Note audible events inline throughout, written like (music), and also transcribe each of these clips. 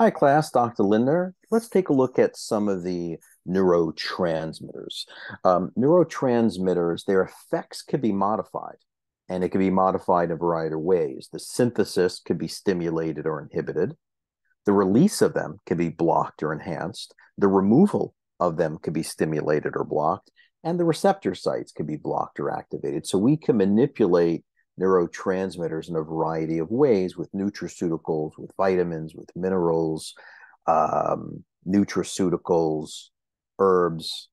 Hi, class. Dr. Lindner. Let's take a look at some of the neurotransmitters. Um, neurotransmitters, their effects could be modified, and it can be modified in a variety of ways. The synthesis could be stimulated or inhibited. The release of them can be blocked or enhanced. The removal of them could be stimulated or blocked. And the receptor sites could be blocked or activated. So we can manipulate neurotransmitters in a variety of ways with nutraceuticals, with vitamins, with minerals, um, nutraceuticals, herbs.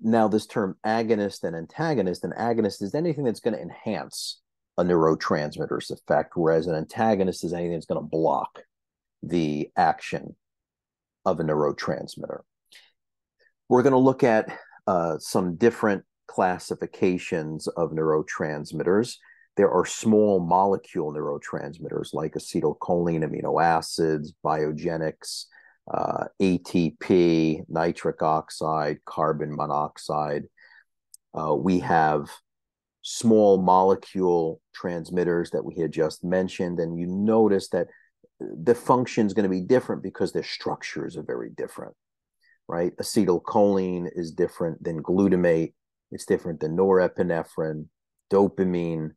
Now, this term agonist and antagonist, an agonist is anything that's going to enhance a neurotransmitter's effect, whereas an antagonist is anything that's going to block the action of a neurotransmitter. We're going to look at uh, some different classifications of neurotransmitters. There are small molecule neurotransmitters like acetylcholine, amino acids, biogenics, uh, ATP, nitric oxide, carbon monoxide. Uh, we have small molecule transmitters that we had just mentioned, and you notice that the function is going to be different because their structures are very different, right? Acetylcholine is different than glutamate. It's different than norepinephrine, dopamine,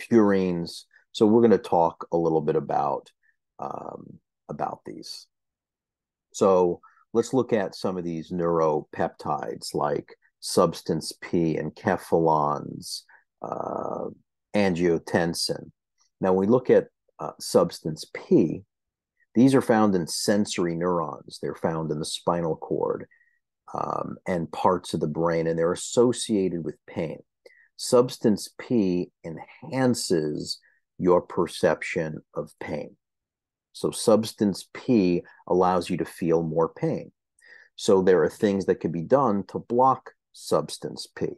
purines. So we're going to talk a little bit about um, about these. So let's look at some of these neuropeptides like substance P and enkephalins, uh, angiotensin. Now, when we look at uh, substance P, these are found in sensory neurons. They're found in the spinal cord um, and parts of the brain, and they're associated with pain. Substance P enhances your perception of pain. So, substance P allows you to feel more pain. So, there are things that can be done to block substance P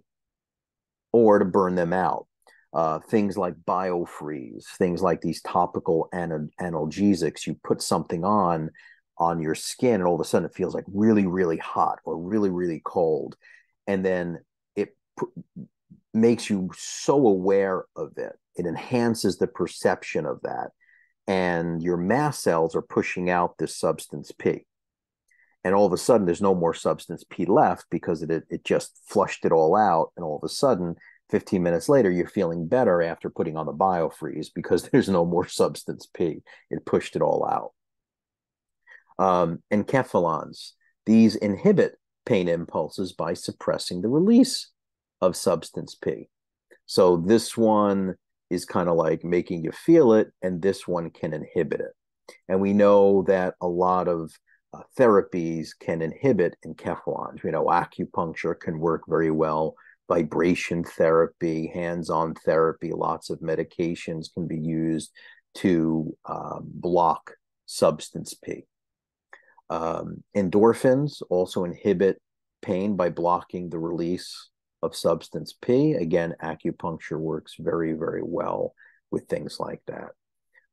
or to burn them out. Uh, things like biofreeze, things like these topical analgesics. You put something on on your skin and all of a sudden it feels like really really hot or really really cold and then it makes you so aware of it. It enhances the perception of that and your mast cells are pushing out this substance p. And all of a sudden there's no more substance p left because it, it just flushed it all out and all of a sudden 15 minutes later you're feeling better after putting on the biofreeze because (laughs) there's no more substance p. It pushed it all out um, enkephalins. These inhibit pain impulses by suppressing the release of substance P. So this one is kind of like making you feel it, and this one can inhibit it. And we know that a lot of uh, therapies can inhibit enkephalins. You know, acupuncture can work very well, vibration therapy, hands on therapy, lots of medications can be used to uh, block substance P. Um, endorphins also inhibit pain by blocking the release of substance P. Again, acupuncture works very, very well with things like that.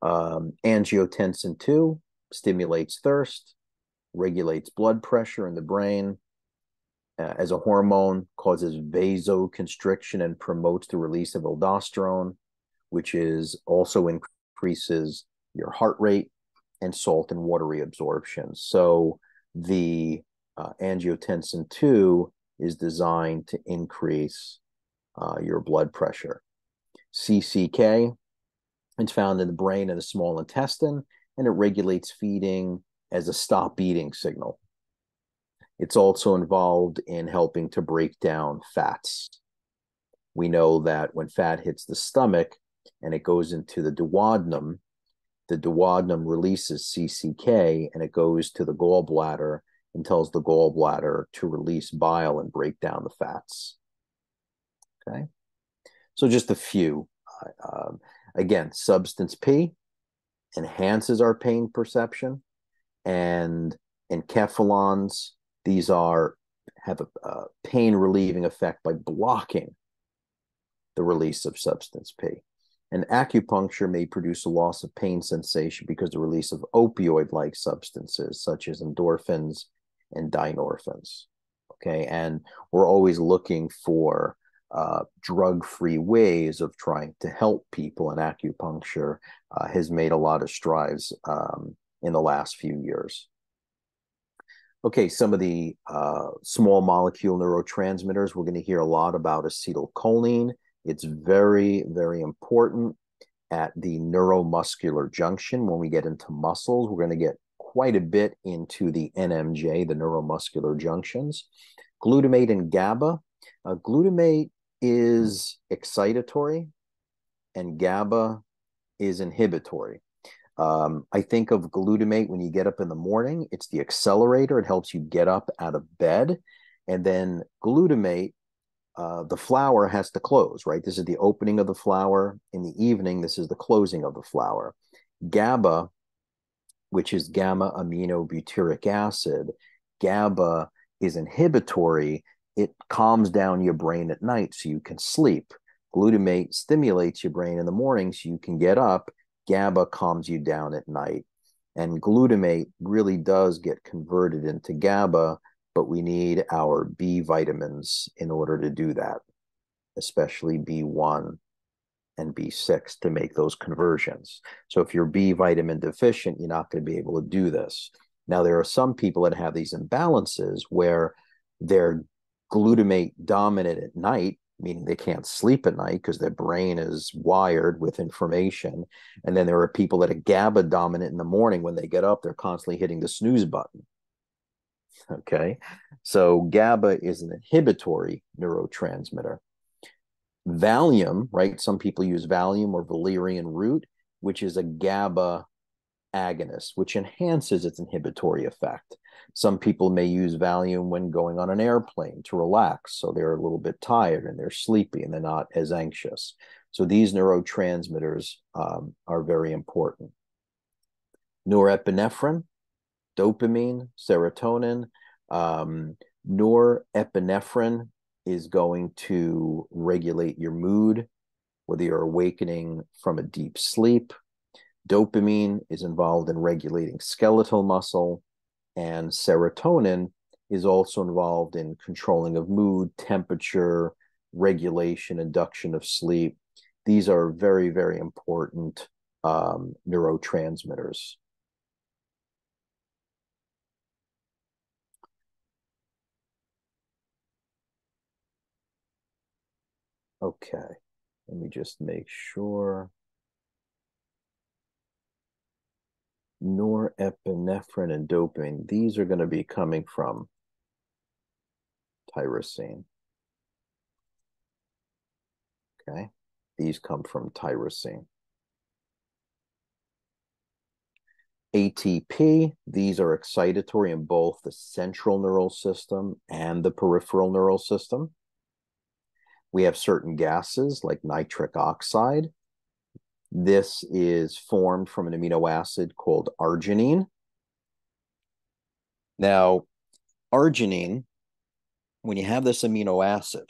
Um, angiotensin 2 stimulates thirst, regulates blood pressure in the brain. Uh, as a hormone, causes vasoconstriction and promotes the release of aldosterone, which is also increases your heart rate and salt and water reabsorption. So the uh, angiotensin 2 is designed to increase uh, your blood pressure. CCK it's found in the brain and the small intestine, and it regulates feeding as a stop eating signal. It's also involved in helping to break down fats. We know that when fat hits the stomach and it goes into the duodenum, the duodenum releases CCK and it goes to the gallbladder and tells the gallbladder to release bile and break down the fats. Okay. So just a few. Uh, um, again, substance P enhances our pain perception, and enkephalins, these are have a, a pain relieving effect by blocking the release of substance P. And acupuncture may produce a loss of pain sensation because the release of opioid like substances such as endorphins and dynorphins. Okay. And we're always looking for uh, drug-free ways of trying to help people, and acupuncture uh, has made a lot of strides um, in the last few years. Okay, some of the uh, small molecule neurotransmitters, we're going to hear a lot about acetylcholine. It's very, very important at the neuromuscular junction. When we get into muscles, we're going to get quite a bit into the NMJ, the neuromuscular junctions. Glutamate and GABA. Uh, glutamate is excitatory and GABA is inhibitory. Um, I think of glutamate when you get up in the morning, it's the accelerator. It helps you get up out of bed. And then glutamate, uh, the flower has to close, right? This is the opening of the flower. In the evening, this is the closing of the flower. GABA, which is gamma aminobutyric acid, GABA is inhibitory it calms down your brain at night so you can sleep. Glutamate stimulates your brain in the morning so you can get up. GABA calms you down at night. And glutamate really does get converted into GABA, but we need our B vitamins in order to do that, especially B1 and B6 to make those conversions. So if you're B vitamin deficient, you're not going to be able to do this. Now, there are some people that have these imbalances where they're glutamate dominant at night, meaning they can't sleep at night because their brain is wired with information. And then there are people that are GABA dominant in the morning. When they get up, they're constantly hitting the snooze button. Okay. So GABA is an inhibitory neurotransmitter. Valium, right? Some people use Valium or valerian root, which is a GABA agonist, which enhances its inhibitory effect. Some people may use Valium when going on an airplane to relax. So they're a little bit tired and they're sleepy and they're not as anxious. So these neurotransmitters um, are very important. Norepinephrine, dopamine, serotonin. Um, norepinephrine is going to regulate your mood, whether you're awakening from a deep sleep. Dopamine is involved in regulating skeletal muscle and serotonin is also involved in controlling of mood, temperature, regulation, induction of sleep. These are very, very important um, neurotransmitters. Okay, let me just make sure. norepinephrine and dopamine, these are going to be coming from tyrosine. Okay, these come from tyrosine. ATP, these are excitatory in both the central neural system and the peripheral neural system. We have certain gases like nitric oxide, this is formed from an amino acid called arginine. Now, arginine, when you have this amino acid,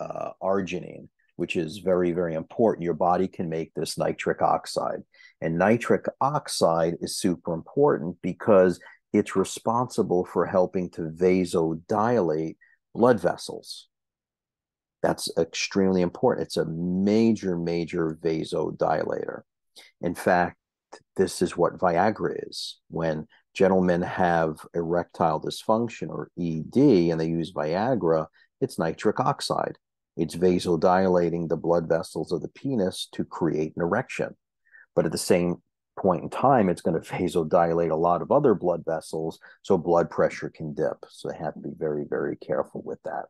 uh, arginine, which is very, very important, your body can make this nitric oxide. And nitric oxide is super important because it's responsible for helping to vasodilate blood vessels. That's extremely important. It's a major, major vasodilator. In fact, this is what Viagra is. When gentlemen have erectile dysfunction or ED and they use Viagra, it's nitric oxide. It's vasodilating the blood vessels of the penis to create an erection. But at the same point in time, it's going (laughs) to vasodilate a lot of other blood vessels, so blood pressure can dip. So they have to be very, very careful with that.